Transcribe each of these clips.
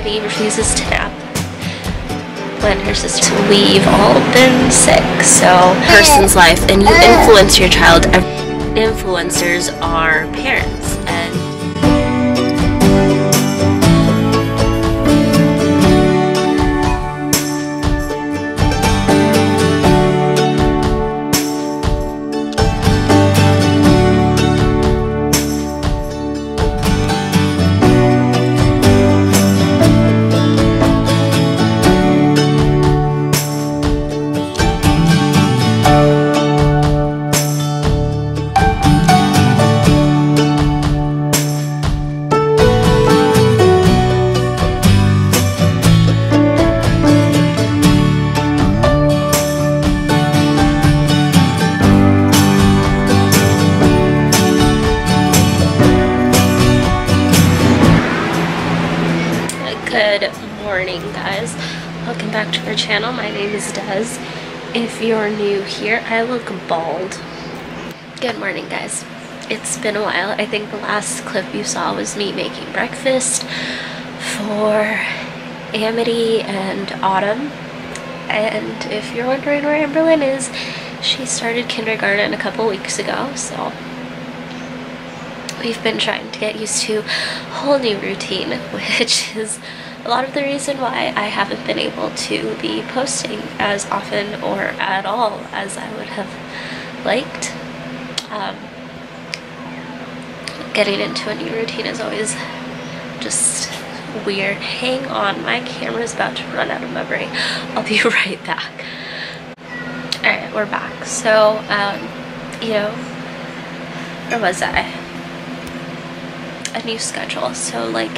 Amity refuses to nap when her sister. We've all been sick, so person's life, and you uh, influence your child. Influencers are parents, morning, guys. Welcome back to our channel. My name is Des. If you're new here, I look bald. Good morning, guys. It's been a while. I think the last clip you saw was me making breakfast for Amity and Autumn. And if you're wondering where Amberlyn is, she started kindergarten a couple weeks ago, so we've been trying to get used to a whole new routine, which is a lot of the reason why I haven't been able to be posting as often or at all as I would have liked. Um, getting into a new routine is always just weird. Hang on, my camera's about to run out of memory. I'll be right back. Alright, we're back. So, um, you know, where was I? A new schedule. So like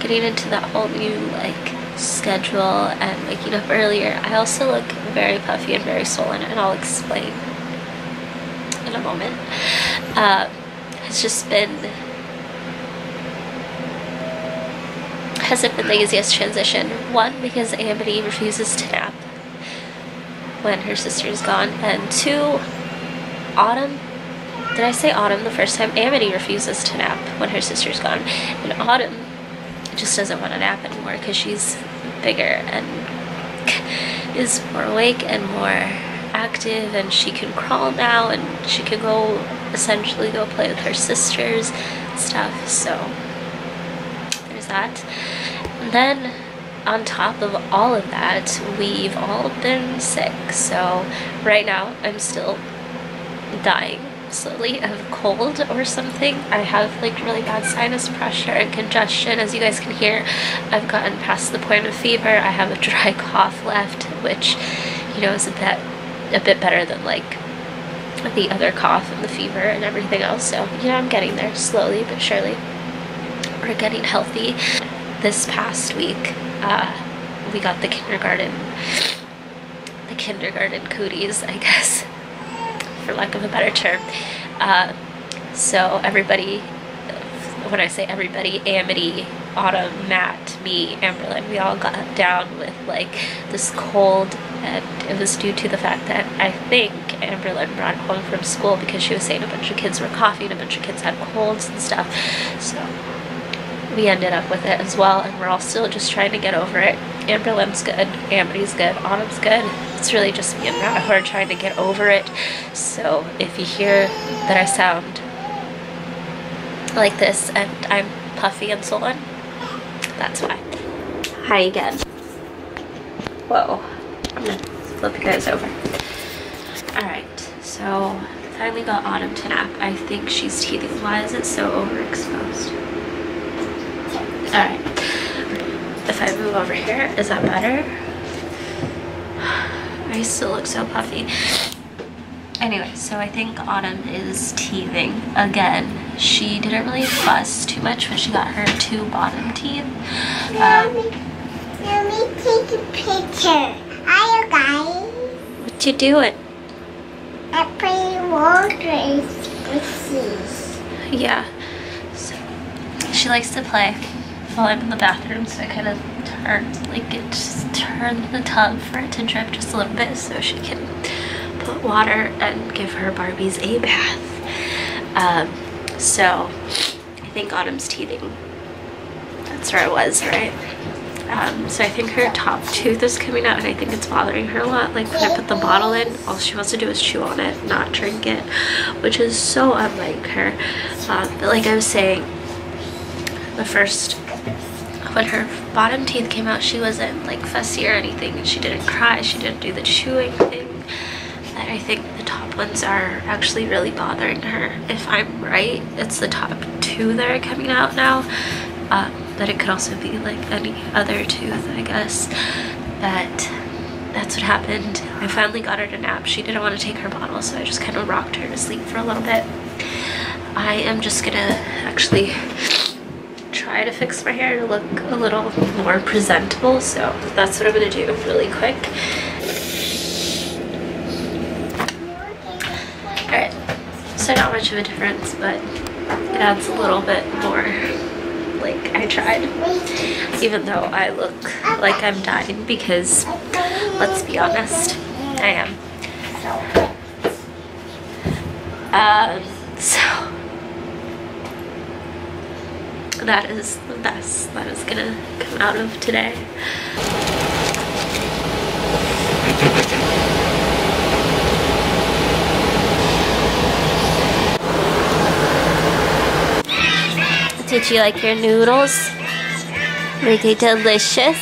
getting into that whole new like schedule and waking up earlier I also look very puffy and very swollen and I'll explain in a moment. Uh, it's just been hasn't been the easiest transition? One because Amity refuses to nap when her sister's gone and two Autumn did I say Autumn the first time? Amity refuses to nap when her sister's gone. And Autumn just doesn't want to nap anymore because she's bigger and is more awake and more active and she can crawl now and she can go essentially go play with her sisters stuff. So there's that. And then on top of all of that, we've all been sick. So right now I'm still dying slowly of cold or something. I have like really bad sinus pressure and congestion. As you guys can hear, I've gotten past the point of fever. I have a dry cough left, which, you know, is a bit, a bit better than like the other cough and the fever and everything else. So, you know, I'm getting there slowly but surely. We're getting healthy. This past week, uh, we got the kindergarten, the kindergarten cooties, I guess for lack of a better term. Uh, so everybody, when I say everybody, Amity, Autumn, Matt, me, Amberlyn, we all got down with like this cold and it was due to the fact that I think Amberlyn brought home from school because she was saying a bunch of kids were coughing, a bunch of kids had colds and stuff. So we ended up with it as well and we're all still just trying to get over it. Amberlyn's good, Amity's good, Autumn's good. It's really just me and Matt who are trying to get over it. So if you hear that I sound like this and I'm puffy and swollen, that's why. Hi again. Whoa. I'm gonna flip you guys over. Alright, so finally got Autumn to nap. I think she's teething. Why is it so overexposed? Alright. If I move over here, is that better? I still look so puffy. Anyway, so I think Autumn is teething again. She didn't really fuss too much when she got her two bottom teeth. Um, Let me take a picture. You guys? what you doing? I play water squishies. Yeah. So she likes to play while I'm in the bathroom, so I kind of turn, like, it just turn the tub for it to drip just a little bit so she can put water and give her Barbies a bath. Um, so I think Autumn's teething. That's where I was, right? Um, so I think her top tooth is coming out and I think it's bothering her a lot. Like when I put the bottle in, all she wants to do is chew on it, not drink it, which is so unlike her. Um, but like I was saying, the first, when her bottom teeth came out, she wasn't like fussy or anything. She didn't cry, she didn't do the chewing thing. But I think the top ones are actually really bothering her. If I'm right, it's the top two that are coming out now. Um, but it could also be like any other tooth, I guess. But that's what happened. I finally got her to nap. She didn't want to take her bottle, so I just kind of rocked her to sleep for a little bit. I am just gonna actually try to fix my hair to look a little more presentable, so that's what I'm gonna do really quick. Alright, so not much of a difference, but it adds a little bit more like I tried even though I look like I'm dying because let's be honest I am um, so that is the best that is gonna come out of today Did you like your noodles? Were they delicious?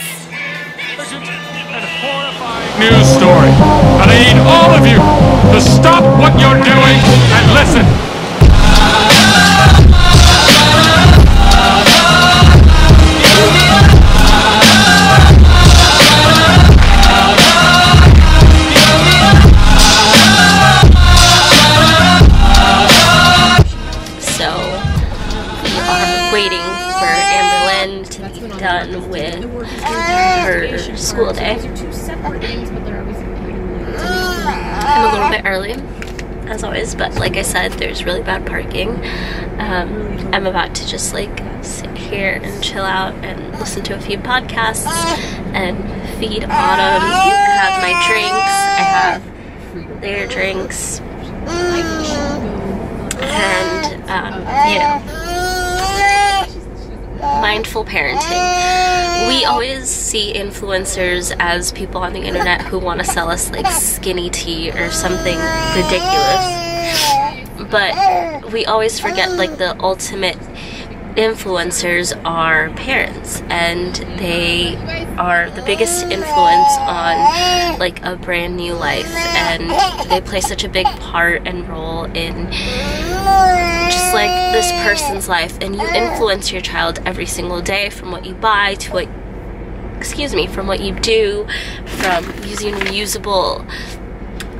news story. And I need all of you to stop what you're doing and listen. I'm a little bit early, as always, but like I said, there's really bad parking. Um, I'm about to just like sit here and chill out and listen to a few podcasts and feed Autumn. I have my drinks, I have their drinks, and um, you know mindful parenting. We always see influencers as people on the internet who want to sell us like skinny tea or something ridiculous. But we always forget like the ultimate influencers are parents and they are the biggest influence on like a brand new life and they play such a big part and role in just like this person's life and you influence your child every single day from what you buy to what excuse me from what you do from using reusable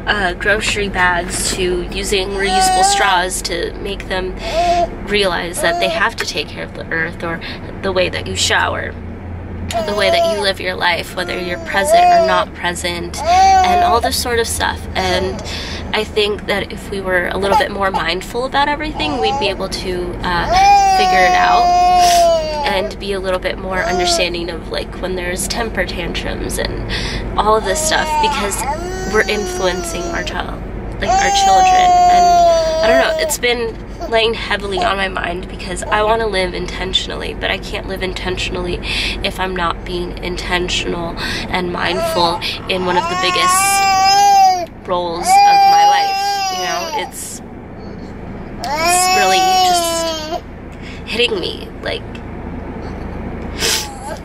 uh, grocery bags to using reusable straws to make them realize that they have to take care of the earth or the way that you shower the way that you live your life, whether you're present or not present, and all this sort of stuff. And I think that if we were a little bit more mindful about everything, we'd be able to uh, figure it out and be a little bit more understanding of like when there's temper tantrums and all of this stuff because we're influencing our child, like our children. And I don't know, it's been laying heavily on my mind because I want to live intentionally, but I can't live intentionally if I'm not being intentional and mindful in one of the biggest roles of my life. You know, it's it's really just hitting me like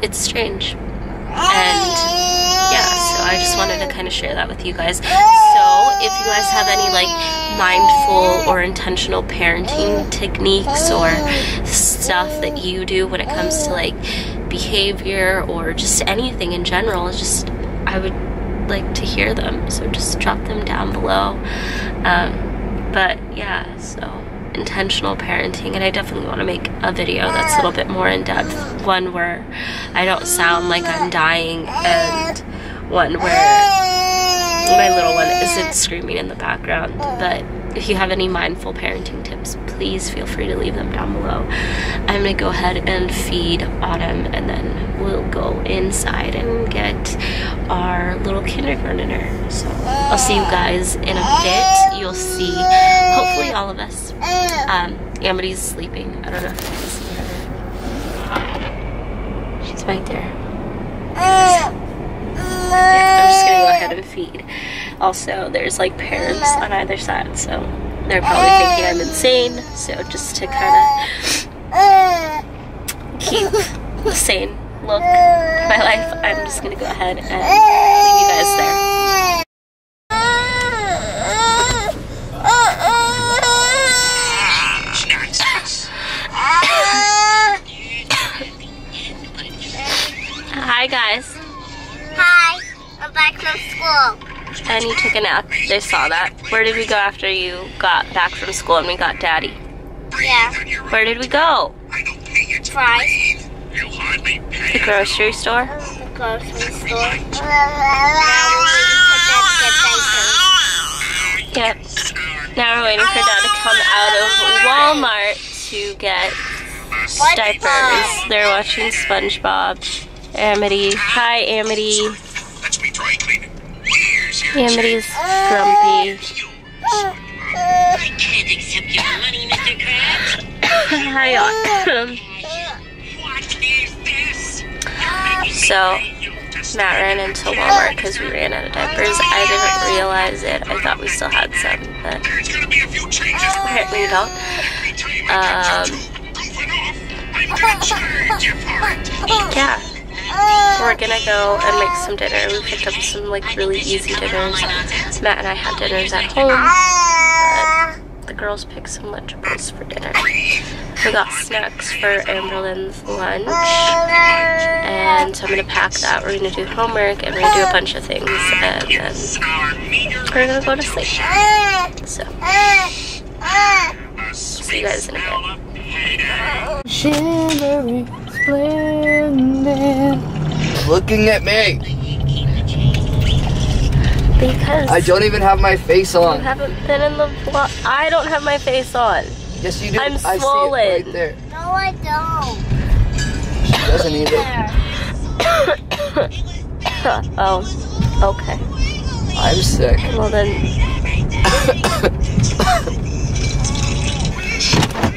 it's strange. And yeah, so I just wanted to kind of share that with you guys. So if you guys have any like mindful or intentional parenting techniques or stuff that you do when it comes to like behavior or just anything in general, just I would like to hear them. So just drop them down below. Um, but yeah, so intentional parenting and I definitely want to make a video that's a little bit more in depth. One where I don't sound like I'm dying and one where my little one isn't screaming in the background but if you have any mindful parenting tips please feel free to leave them down below. I'm gonna go ahead and feed Autumn and then we'll go inside and get our little kindergartner. So I'll see you guys in a bit. You'll see hopefully all of us. Um, Amity's sleeping. I don't know if you can see her. She's right there. Yeah, I'm just gonna go ahead and feed. Also, there's like parents on either side, so they're probably thinking I'm insane. So just to kind of keep sane look my life, I'm just gonna go ahead and leave you guys there. Hi guys. Hi, I'm back from school. And you took a nap. They saw that. Where did we go after you got back from school and we got daddy? Yeah, Where did we go? fries. The grocery store? The grocery store. Now we're waiting for Dad to. Yep. Now we're waiting for dad to come out of Walmart to get diapers. They're watching SpongeBob. Amity. Hi, Amity. That's me dry cleaning. Years, years. Amity's grumpy. I can't accept your money, Mr. Krabs. Hi, Autumn. So, Matt ran into Walmart because we ran out of diapers. I didn't realize it. I thought we still had some, but apparently we don't. Um. Yeah. We're gonna go and make some dinner. We picked up some like really easy dinners. Matt and I had dinners at home. The girls picked some Lunchables for dinner. We got snacks for Amberlyn's lunch. And so I'm gonna pack that. We're gonna do homework and we're gonna do a bunch of things and then we're gonna go to sleep. So see you guys in a bit. payday. Shimmering, splendid. Looking at me. Because I don't even have my face you on. haven't been in the vlog. I don't have my face on. Yes, you do. I'm I see swollen. it right there. No, I don't. She doesn't either. oh, okay. I'm sick. Well then,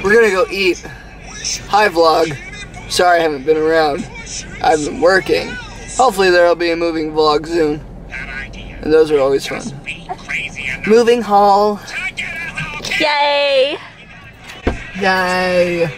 We're gonna go eat. Hi, vlog. Sorry I haven't been around. I've been working. Hopefully there'll be a moving vlog soon. And those are always fun. Be crazy enough Moving haul. to get a little yay! Yay.